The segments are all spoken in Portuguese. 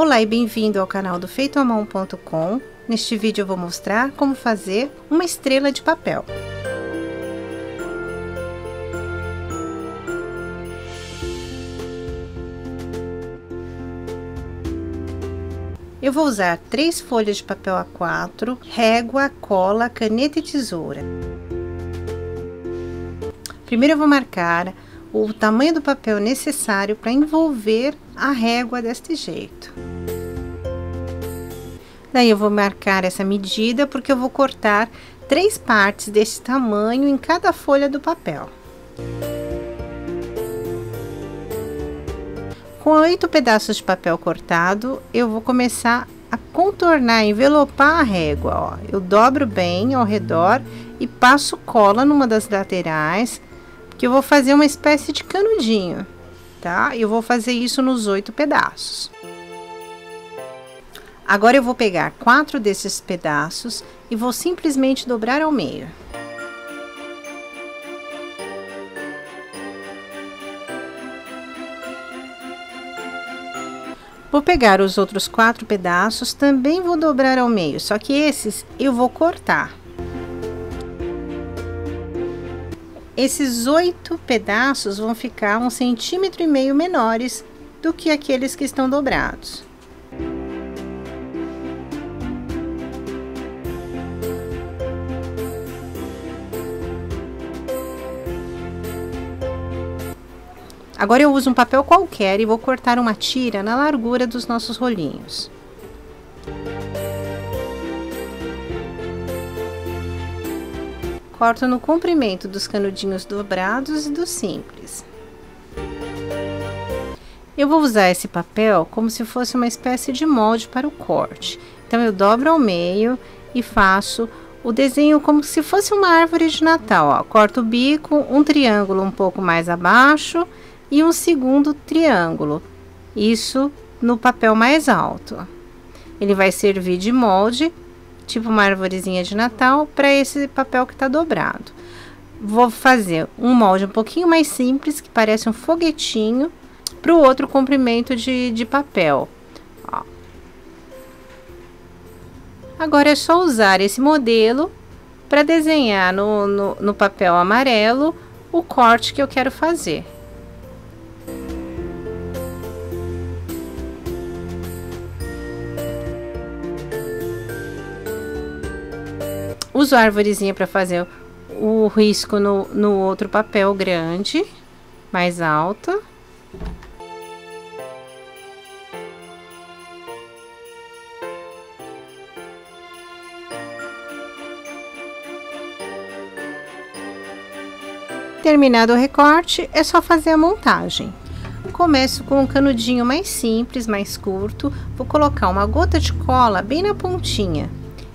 Olá e bem-vindo ao canal do feitoamão.com. Neste vídeo eu vou mostrar como fazer uma estrela de papel. Eu vou usar três folhas de papel A4, régua, cola, caneta e tesoura. Primeiro eu vou marcar o tamanho do papel necessário para envolver a régua deste jeito. Daí eu vou marcar essa medida porque eu vou cortar três partes desse tamanho em cada folha do papel. Com oito pedaços de papel cortado, eu vou começar a contornar, envelopar a régua. Ó. Eu dobro bem ao redor e passo cola numa das laterais que eu vou fazer uma espécie de canudinho, tá? Eu vou fazer isso nos oito pedaços. Agora eu vou pegar quatro desses pedaços e vou simplesmente dobrar ao meio. Vou pegar os outros quatro pedaços, também vou dobrar ao meio, só que esses eu vou cortar. Esses oito pedaços vão ficar um centímetro e meio menores do que aqueles que estão dobrados. Agora eu uso um papel qualquer e vou cortar uma tira na largura dos nossos rolinhos. Corto no comprimento dos canudinhos dobrados e do simples. Eu vou usar esse papel como se fosse uma espécie de molde para o corte. Então, eu dobro ao meio e faço o desenho como se fosse uma árvore de Natal. Ó. Corto o bico, um triângulo um pouco mais abaixo e um segundo triângulo. Isso no papel mais alto. Ele vai servir de molde tipo uma arvorezinha de Natal, para esse papel que está dobrado. Vou fazer um molde um pouquinho mais simples, que parece um foguetinho, para o outro comprimento de, de papel. Ó. Agora é só usar esse modelo para desenhar no, no, no papel amarelo o corte que eu quero fazer. Uso a arvorezinha para fazer o risco no, no outro papel grande, mais alta. Terminado o recorte, é só fazer a montagem. Começo com um canudinho mais simples, mais curto. Vou colocar uma gota de cola bem na pontinha.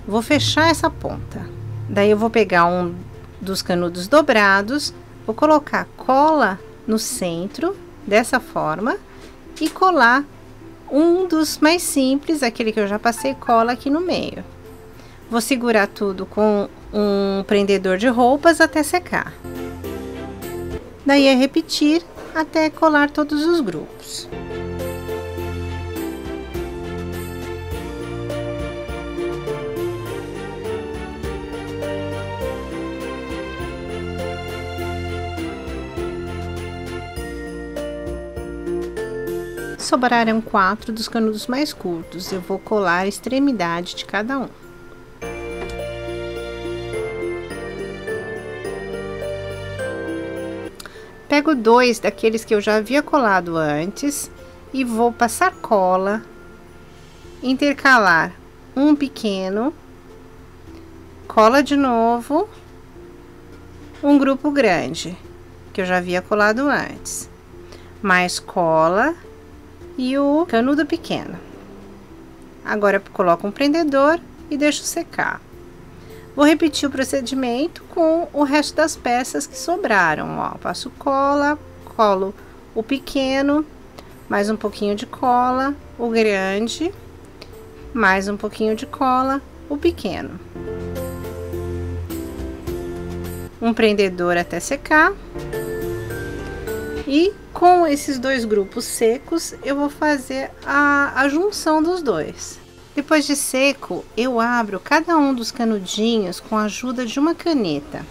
Vou fechar essa ponta. Daí eu vou pegar um dos canudos dobrados, vou colocar cola no centro, dessa forma, e colar um dos mais simples, aquele que eu já passei cola aqui no meio. Vou segurar tudo com um prendedor de roupas até secar. Daí é repetir até colar todos os grupos. Sobraram quatro dos canudos mais curtos. Eu vou colar a extremidade de cada um. Pego dois daqueles que eu já havia colado antes e vou passar cola, intercalar um pequeno, cola de novo, um grupo grande que eu já havia colado antes, mais cola e o canudo pequeno. Agora coloco um prendedor e deixo secar. Vou repetir o procedimento com o resto das peças que sobraram, ó. Passo cola, colo o pequeno, mais um pouquinho de cola, o grande, mais um pouquinho de cola, o pequeno. Um prendedor até secar e Com esses dois grupos secos, eu vou fazer a, a junção dos dois. Depois de seco, eu abro cada um dos canudinhos com a ajuda de uma caneta.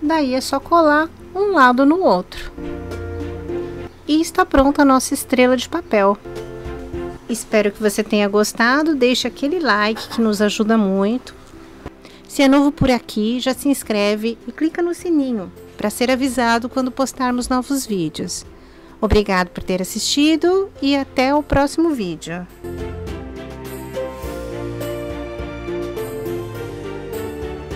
Daí é só colar um lado no outro. E está pronta a nossa estrela de papel. Espero que você tenha gostado, deixe aquele like que nos ajuda muito. Se é novo por aqui, já se inscreve e clica no sininho para ser avisado quando postarmos novos vídeos. Obrigado por ter assistido e até o próximo vídeo.